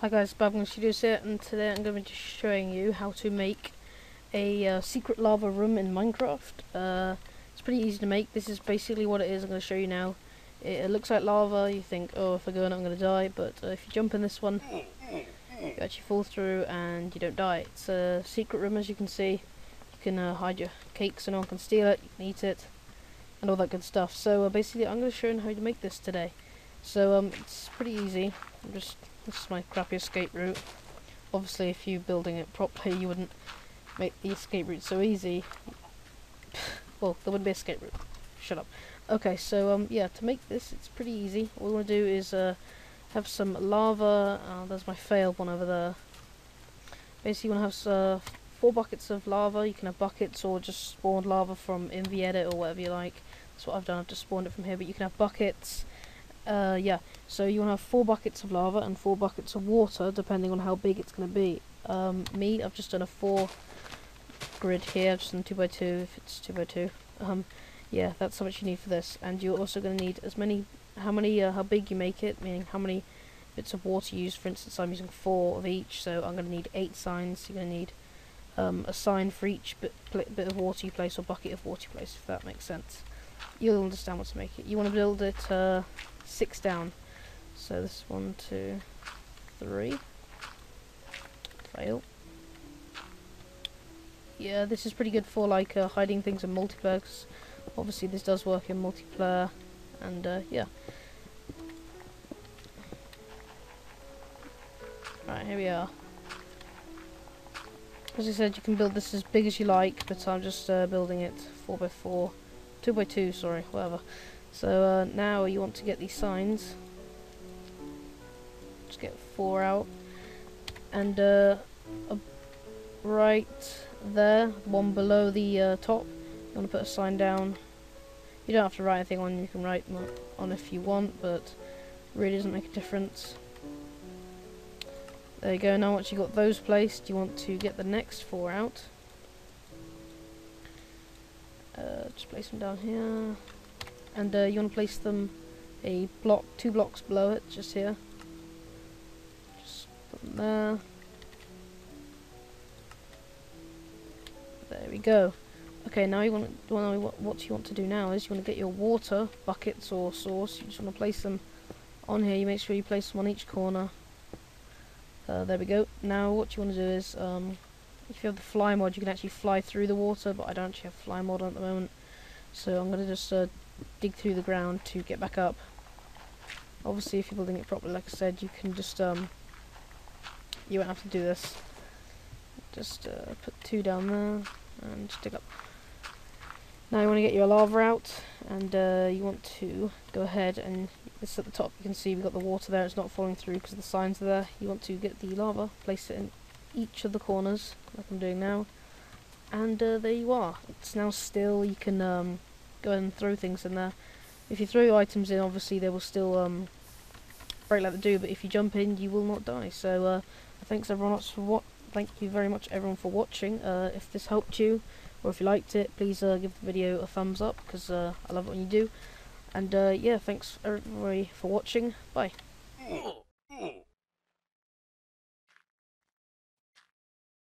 Hi guys, Bad Monkey Studios here, and today I'm going to be just showing you how to make a uh, secret lava room in Minecraft. Uh, it's pretty easy to make. This is basically what it is. I'm going to show you now. It, it, looks like lava. You think, oh, if I go in, I'm going to die. But uh, if you jump in this one, you actually fall through and you don't die. It's a secret room, as you can see. You can uh, hide your cake so no one can steal it. You can eat it, and all that good stuff. So uh, basically, I'm going to show you how to make this today. So um, it's pretty easy. I'm just this is my crappy escape route. Obviously, if you're building it properly, you wouldn't make the escape route so easy. well, there wouldn't be escape route. Shut up. Okay, so um, yeah, to make this, it's pretty easy. All we want to do is uh, have some lava. Uh, there's my failed one over there. Basically, you want to have uh, four buckets of lava. You can have buckets or just spawned lava from INVedit or whatever you like. That's what I've done. I've just spawned it from here. But you can have buckets uh, yeah, so you want to have four buckets of lava and four buckets of water, depending on how big it's going to be. Um, me, I've just done a four grid here, just done two by two, if it's two by two. Um, yeah, that's how much you need for this. And you're also going to need as many, how many, uh, how big you make it, meaning how many bits of water you use. For instance, I'm using four of each, so I'm going to need eight signs. You're going to need um, a sign for each bit, bit of water you place or bucket of water you place, if that makes sense. You'll understand what to make it. You want to build it uh, six down. So this one, two, three. Fail. Yeah, this is pretty good for like uh, hiding things in multiplayer. obviously, this does work in multiplayer, and uh, yeah. Right, here we are. As I said, you can build this as big as you like, but I'm just uh, building it 4x4, 2x2, sorry, whatever. So uh, now you want to get these signs. Just get four out. And uh, right there, one below the uh, top, you want to put a sign down. You don't have to write anything on, you can write on if you want, but really doesn't make a difference. There you go, now once you've got those placed, you want to get the next four out. Uh, just place them down here and uh, you want to place them a block, two blocks below it, just here. Just put them there. There we go. Okay, now you want to, well, what, you want to do now is you want to get your water buckets or source. You just want to place them on here. You make sure you place them on each corner. Uh, there we go. Now what you want to do is, um, if you have the fly mod, you can actually fly through the water, but I don't actually have fly mod at the moment. So I'm going to just uh, dig through the ground to get back up. Obviously, if you're building it properly, like I said, you can just, um, you won't have to do this. Just uh, put two down there and dig up. Now you want to get your lava out, and uh, you want to go ahead and this at the top. You can see we've got the water there. It's not falling through because the signs are there. You want to get the lava, place it in each of the corners, like I'm doing now, and uh, there you are. It's now still. You can um, go and throw things in there. If you throw items in, obviously they will still um, break like they do, but if you jump in, you will not die. So uh, thanks everyone else for what. Thank you very much everyone for watching. Uh, if this helped you, or if you liked it, please uh, give the video a thumbs up because uh, I love it when you do. And uh, yeah, thanks everybody for watching. Bye.